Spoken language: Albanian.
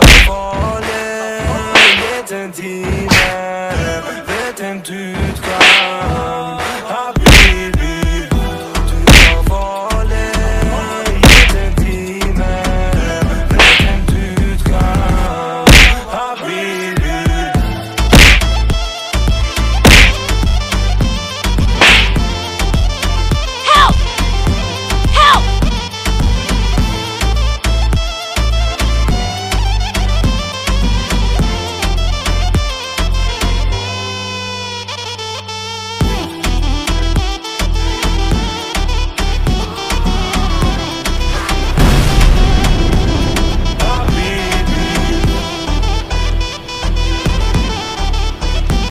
të fole Jetën time Vetën ty t'ka